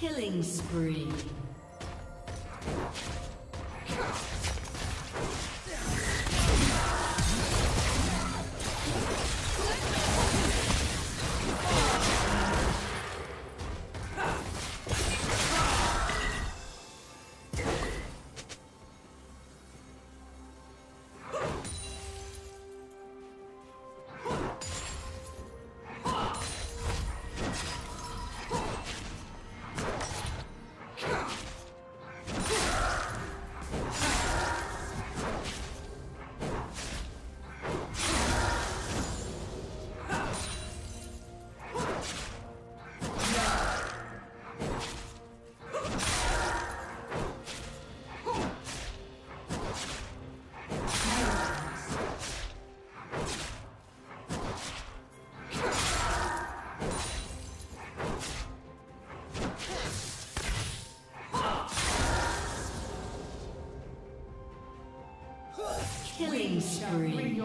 Killing spree. Spree.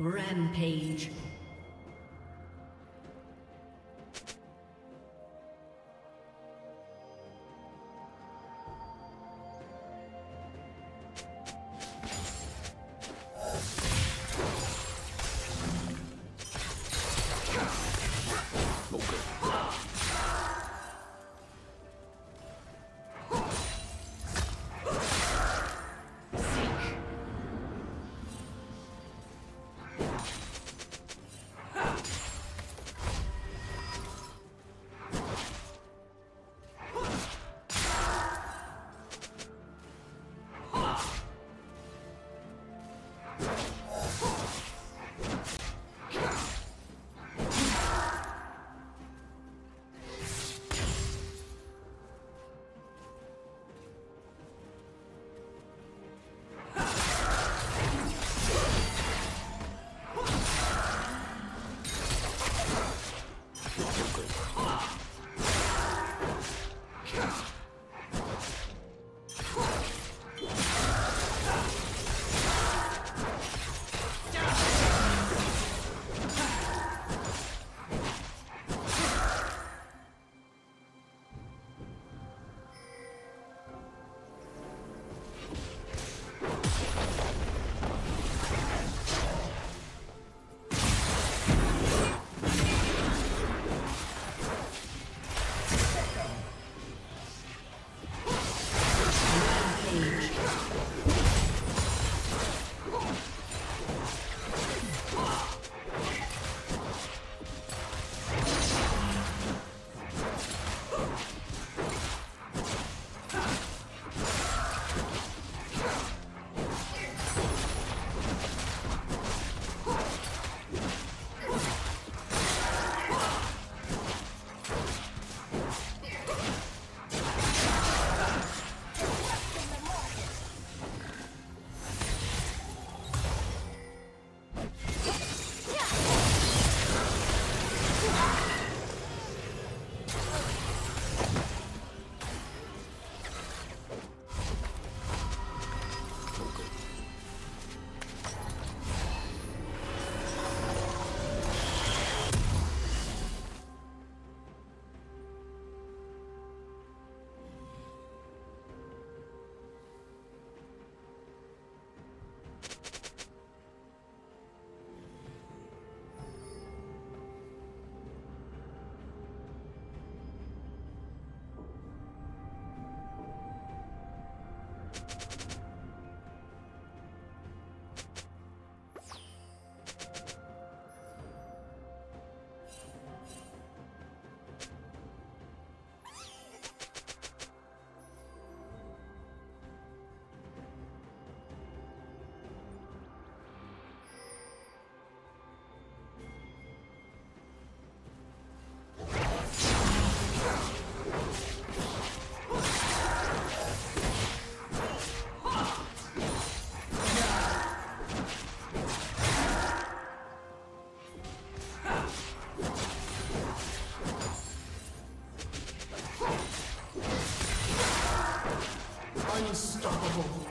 Rampage. Unstoppable.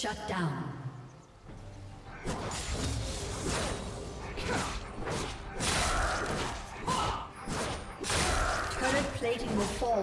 Shut down. Turret plating will fall.